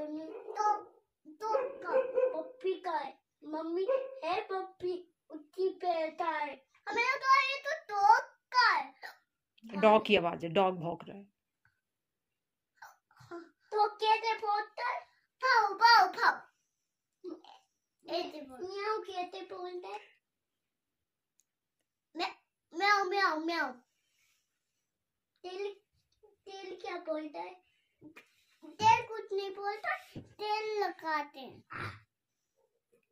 तो नहीं तो तो का पप्पी का है। मम्मी है पप्पी उसकी पैसा है। हमें तो ये तो डॉग का है। डॉग की आवाज़ है डॉग भौंक रहा है। तो कैसे बोलता है पाओ पाओ पाओ ऐसे बोल म्याऊ कैसे बोलता है मैं म्याऊ म्याऊ म्याऊ तेल तेल क्या बोलता है? कुछ नहीं बोलता तेल लगाते हैं।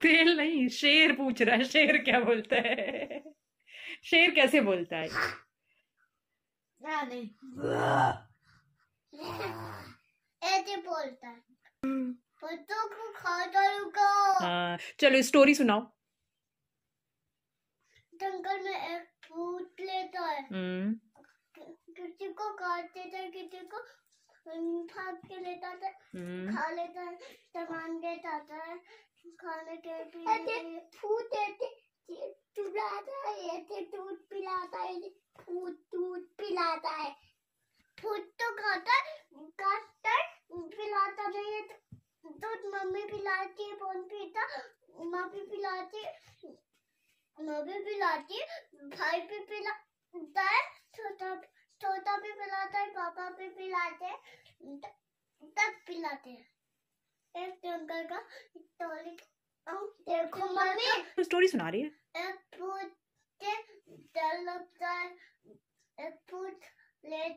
तेल नहीं शेर पूछ रहा है शेर क्या बोलता है? शेर कैसे बोलता है? नहीं। ऐसे बोलता है। बच्चों को खा डालूँगा। हाँ चलो स्टोरी सुनाओ। जंगल में एक भूत लेता है। हम्म। किसी को काट देता है किसी को भाग के लेता था खा लेता है सामान देता था खाने के पीने भूत ऐसे चुराता है ऐसे दूध पिलाता है भूत दूध पिलाता है। भूत तो खाता काटता पिलाता नहीं है तो दूध मम्मी पिलाती है कौन पीता? माँ भी पिलाती है माँ भी पिलाती भाई भी पिलाता है छोटा छोटा भी पिलाते हैं पापा भी पिलाते हैं तब पिलाते हैं। एक जंगल का टोली देखो मम्मी स्टोरी सुना रही है? एक भूत के डर लगता है एक भूत ले